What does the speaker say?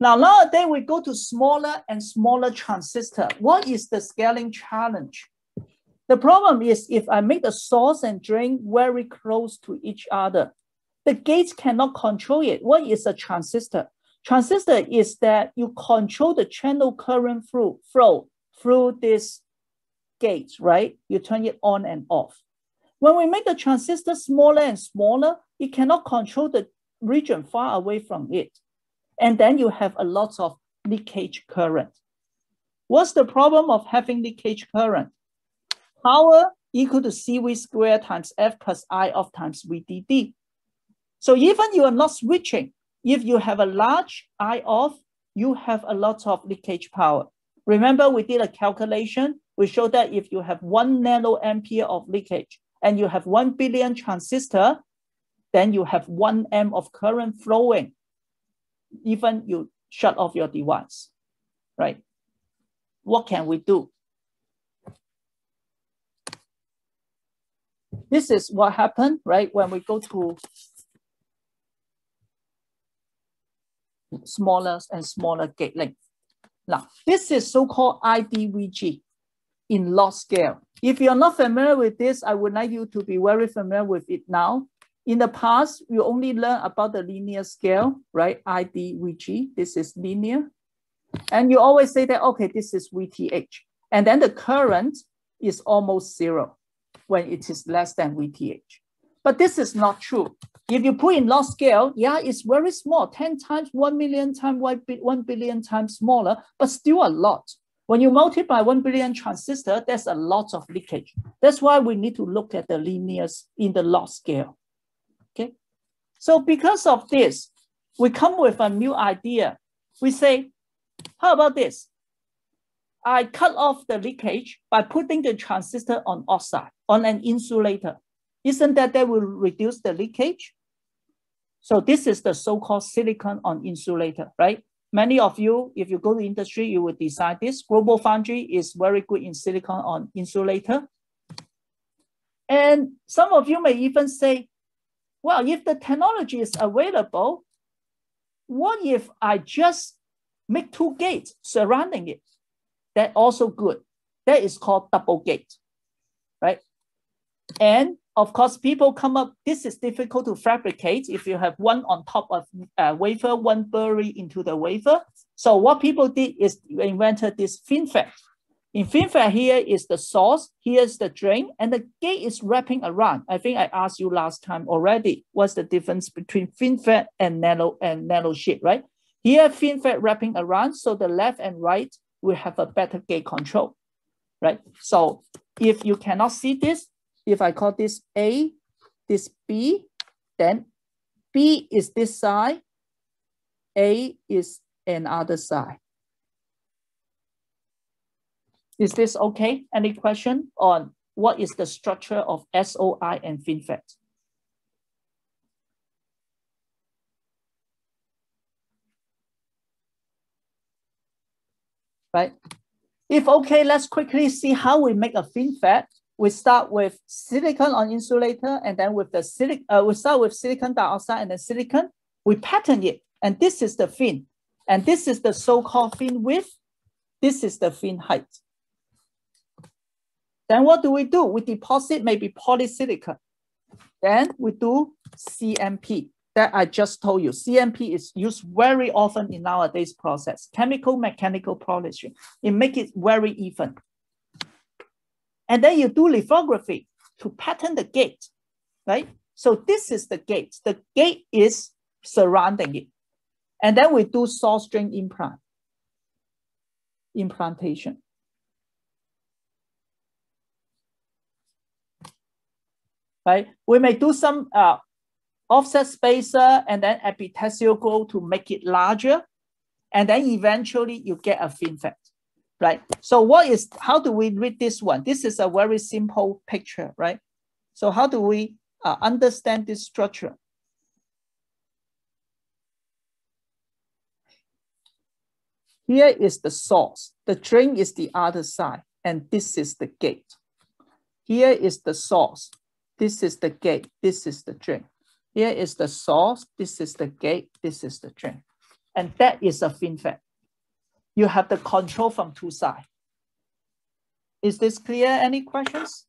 Now, nowadays we go to smaller and smaller transistor. What is the scaling challenge? The problem is if I make the source and drain very close to each other, the gates cannot control it. What is a transistor? Transistor is that you control the channel current flow, flow through this gates, right? You turn it on and off. When we make the transistor smaller and smaller, it cannot control the region far away from it. And then you have a lot of leakage current. What's the problem of having leakage current? Power equal to CV squared times F plus I of times VDD. So even you are not switching, if you have a large I of, you have a lot of leakage power. Remember we did a calculation. We showed that if you have one nano ampere of leakage and you have 1 billion transistor, then you have one amp of current flowing even you shut off your device, right? What can we do? This is what happened, right? When we go to smaller and smaller gate length. Now, this is so-called IDVG in log scale. If you're not familiar with this, I would like you to be very familiar with it now. In the past, you only learn about the linear scale, right? IDVG, this is linear. And you always say that, okay, this is VTH. And then the current is almost zero when it is less than VTH. But this is not true. If you put in log scale, yeah, it's very small, 10 times, 1 million times, 1 billion times smaller, but still a lot. When you multiply 1 billion transistor, there's a lot of leakage. That's why we need to look at the linears in the log scale. So because of this, we come with a new idea. We say, how about this? I cut off the leakage by putting the transistor on oxide, on an insulator. Isn't that that will reduce the leakage? So this is the so-called silicon on insulator, right? Many of you, if you go to industry, you will decide this. Global Foundry is very good in silicon on insulator. And some of you may even say, well, if the technology is available, what if I just make two gates surrounding it? That also good. That is called double gate, right? And of course, people come up, this is difficult to fabricate if you have one on top of a wafer, one bury into the wafer. So what people did is invented this FinFET. In FinFET, here is the source, here's the drain, and the gate is wrapping around. I think I asked you last time already, what's the difference between FinFET and nano and nanosheet, right? Here, FinFET wrapping around, so the left and right will have a better gate control, right? So if you cannot see this, if I call this A, this B, then B is this side, A is another side. Is this okay? Any question on what is the structure of SOI and FinFET? Right? If okay, let's quickly see how we make a FinFET. We start with silicon on insulator, and then with the silicon, uh, we start with silicon dioxide and then silicon. We pattern it, and this is the fin, and this is the so-called fin width. This is the fin height. Then what do we do? We deposit maybe polysilicon. Then we do CMP that I just told you. CMP is used very often in nowadays process, chemical mechanical polishing. It make it very even. And then you do lithography to pattern the gate, right? So this is the gate. The gate is surrounding it. And then we do source drain implant, implantation. Right? We may do some uh, offset spacer and then epitaxial glow to make it larger. And then eventually you get a FinFET, right? So what is, how do we read this one? This is a very simple picture, right? So how do we uh, understand this structure? Here is the source. The drain is the other side, and this is the gate. Here is the source. This is the gate. This is the drink. Here is the source. This is the gate. This is the drink. And that is a FinFET. You have the control from two sides. Is this clear? Any questions?